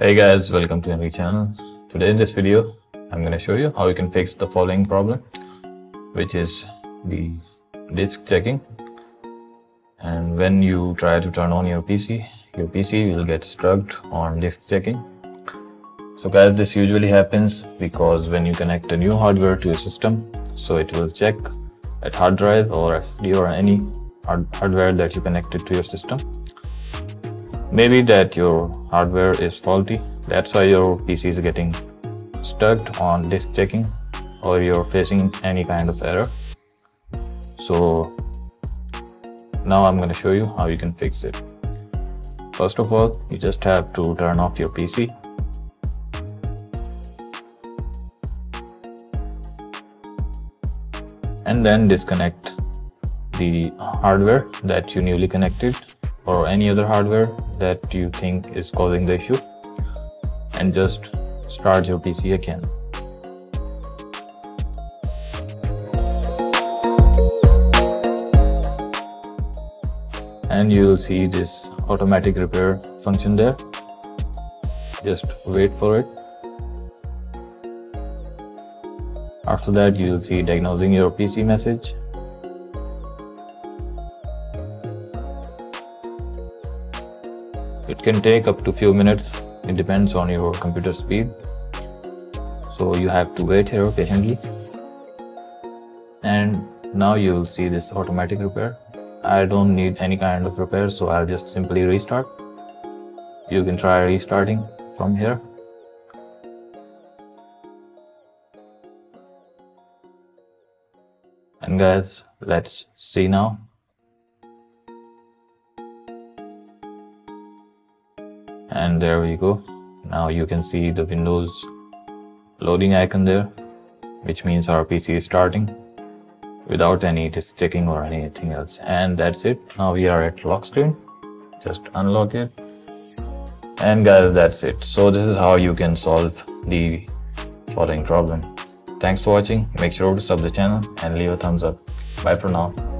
Hey guys, welcome to my channel. Today in this video, I'm going to show you how you can fix the following problem, which is the disk checking. And when you try to turn on your PC, your PC will get stuck on disk checking. So guys, this usually happens because when you connect a new hardware to a system, so it will check at hard drive or SD or any hard hardware that you connected to your system maybe that your hardware is faulty. That's why your pc is getting stuck on disk checking or you're facing any kind of error. So now i'm going to show you how you can fix it. First of all you just have to turn off your pc and then disconnect the hardware that you newly connected or any other hardware that you think is causing the issue and just start your PC again. And you will see this automatic repair function there. Just wait for it. After that, you will see diagnosing your PC message it can take up to few minutes. It depends on your computer speed. So you have to wait here patiently. And now you will see this automatic repair. I don't need any kind of repair so I'll just simply restart. You can try restarting from here. And guys let's see now and there we go. Now you can see the windows loading icon there which means our pc is starting without any disk checking or anything else. And that's it. Now we are at lock screen. Just unlock it. And guys that's it. So this is how you can solve the following problem. Thanks for watching. Make sure to sub the channel and leave a thumbs up. Bye for now